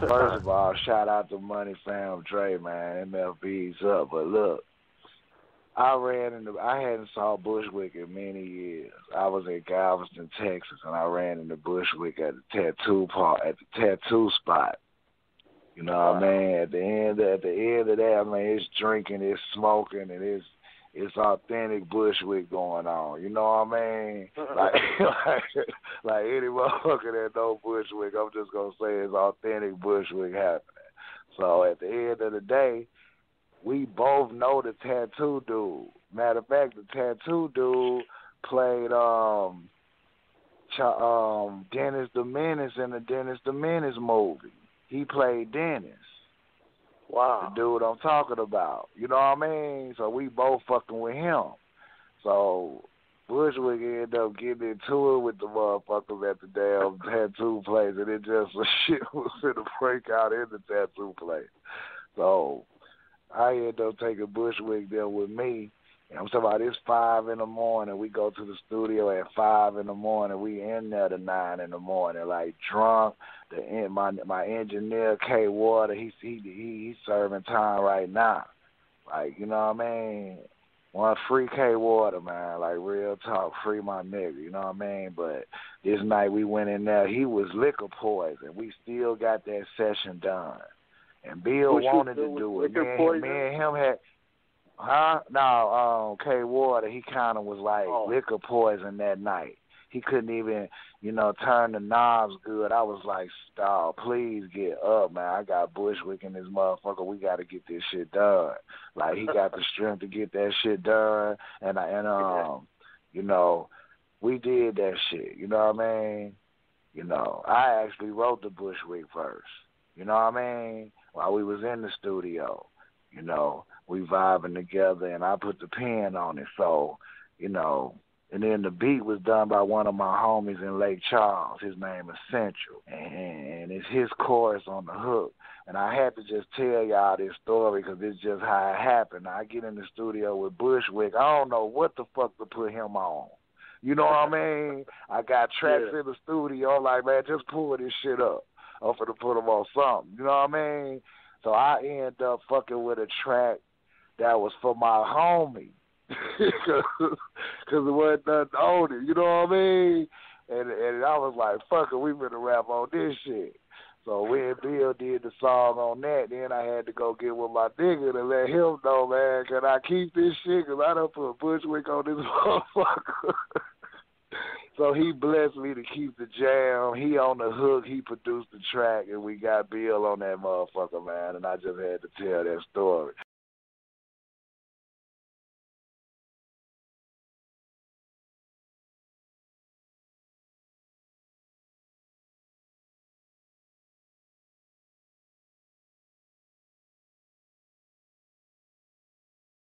First of all, shout out to Money Fam Dre, man. MFB's up. But look, I ran in the. I hadn't saw Bushwick in many years. I was in Galveston, Texas, and I ran into Bushwick at the tattoo part at the tattoo spot. You know what I mean? At the end at the end of that, I mean it's drinking, it's smoking, and it's it's authentic Bushwick going on. You know what I mean? like like like any motherfucker that know Bushwick, I'm just gonna say it's authentic Bushwick happening. So at the end of the day, we both know the tattoo dude. Matter of fact, the tattoo dude played um um Dennis the Menace in the Dennis the Menace movie. He played Dennis. Wow. The dude I'm talking about. You know what I mean? So we both fucking with him. So Bushwick ended up getting into it with the motherfuckers at the damn tattoo place and it just shit was the break out in the tattoo place. So I ended up taking Bushwick there with me. I'm talking about it's five in the morning. We go to the studio at five in the morning. We in there to nine in the morning, like drunk. The my my engineer K Water, he he he he's serving time right now. Like you know what I mean? One free K Water, man. Like real talk, free my nigga. You know what I mean? But this night we went in there. He was liquor poison. We still got that session done. And Bill What wanted to do it. Me and, poison? me and him had, huh? No, um, K Water. He kind of was like Oh. liquor poison that night. He couldn't even, you know, turn the knobs good. I was like, "Stop, please get up, man. I got Bushwick in this motherfucker. We got to get this shit done." Like he got the strength to get that shit done, and I and um, you know, we did that shit. You know what I mean? You know, I actually wrote the Bushwick verse. You know what I mean? While we was in the studio, you know, we vibing together, and I put the pen on it. So, you know, and then the beat was done by one of my homies in Lake Charles. His name is Central, and it's his chorus on the hook. And I had to just tell y'all this story because it's just how it happened. I get in the studio with Bushwick. I don't know what the fuck to put him on. You know what I mean? I got tracks Yeah. in the studio. I'm like, man, just pull this shit up. I'm finna put him on something. You know what I mean? So I end up fucking with a track that was for my homie. Because it wasn't nothing on it. You know what I mean? And and I was like, fuck it, we finna rap on this shit. So when Bill did the song on that, then I had to go get with my nigga to let him know, man, can I keep this shit? Because I done put Bushwick on this motherfucker. So he blessed me to keep the jam. He on the hook. He produced the track, and we got Bill on that motherfucker, man. And I just had to tell that story.